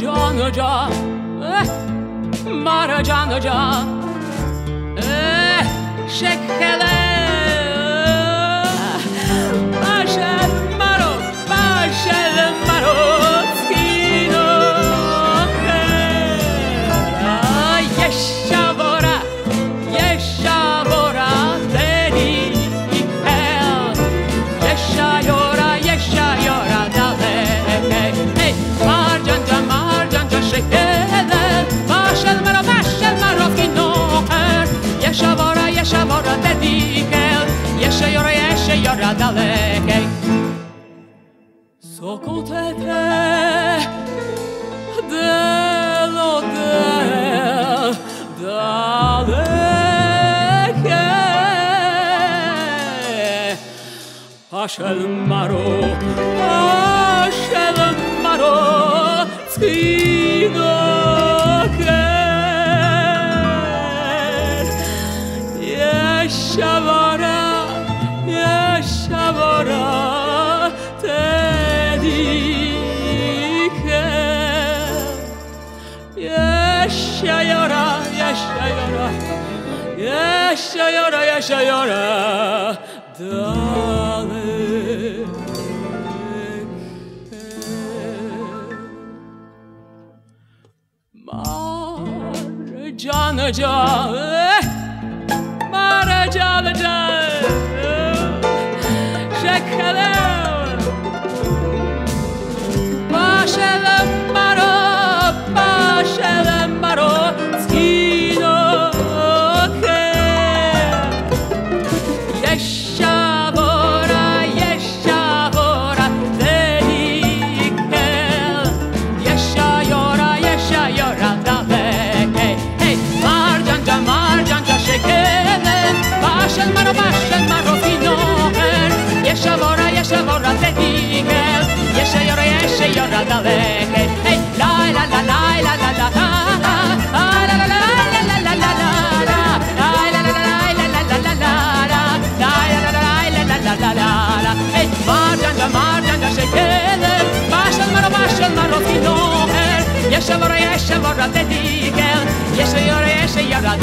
can hoca eh, Maracan hoca eh, Şekkele Polska dalekiej. Sokotete delo del dalekie. Aszel Marok, yaşayora Yaşayora yaşayora dağılır Mar canıca eh se borra te diga, y ese er. llore, ese llora,